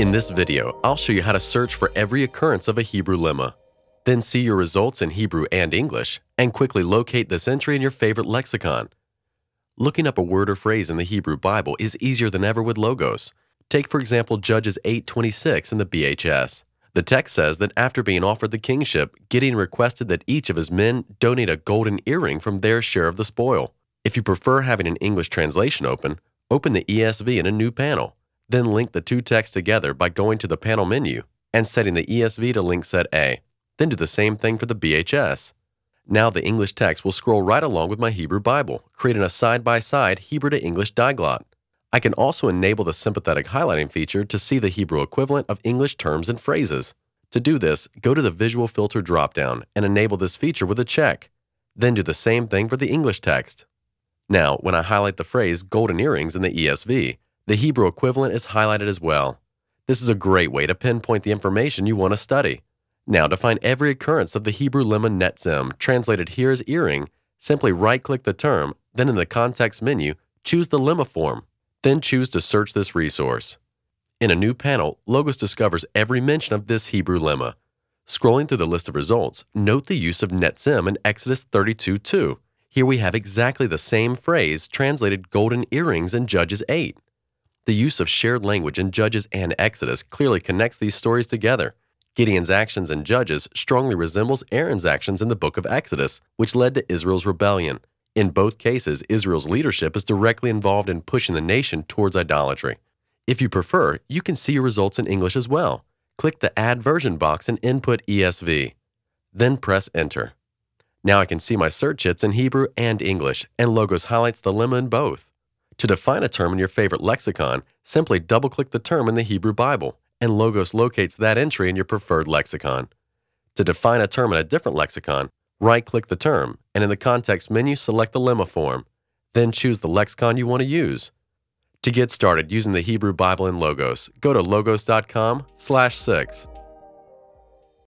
In this video, I'll show you how to search for every occurrence of a Hebrew lemma. Then see your results in Hebrew and English, and quickly locate this entry in your favorite lexicon. Looking up a word or phrase in the Hebrew Bible is easier than ever with logos. Take for example Judges 8:26 in the BHS. The text says that after being offered the kingship, Gideon requested that each of his men donate a golden earring from their share of the spoil. If you prefer having an English translation open, open the ESV in a new panel. Then link the two texts together by going to the panel menu and setting the ESV to link set A. Then do the same thing for the BHS. Now the English text will scroll right along with my Hebrew Bible, creating a side-by-side Hebrew to English diglot. I can also enable the sympathetic highlighting feature to see the Hebrew equivalent of English terms and phrases. To do this, go to the Visual Filter dropdown and enable this feature with a check. Then do the same thing for the English text. Now, when I highlight the phrase golden earrings in the ESV, the Hebrew equivalent is highlighted as well. This is a great way to pinpoint the information you want to study. Now, to find every occurrence of the Hebrew lemma nezem, translated here as earring, simply right-click the term, then in the context menu, choose the lemma form, then choose to search this resource. In a new panel, Logos discovers every mention of this Hebrew lemma. Scrolling through the list of results, note the use of nezem in Exodus 32:2. Here we have exactly the same phrase translated golden earrings in Judges 8. The use of shared language in Judges and Exodus clearly connects these stories together. Gideon's actions in Judges strongly resembles Aaron's actions in the book of Exodus, which led to Israel's rebellion. In both cases, Israel's leadership is directly involved in pushing the nation towards idolatry. If you prefer, you can see your results in English as well. Click the Add Version box and input ESV. Then press Enter. Now I can see my search hits in Hebrew and English, and Logos highlights the lemma in both. To define a term in your favorite lexicon, simply double-click the term in the Hebrew Bible, and Logos locates that entry in your preferred lexicon. To define a term in a different lexicon, right-click the term, and in the context menu select the lemma form. Then choose the lexicon you want to use. To get started using the Hebrew Bible in Logos, go to logos.com/6.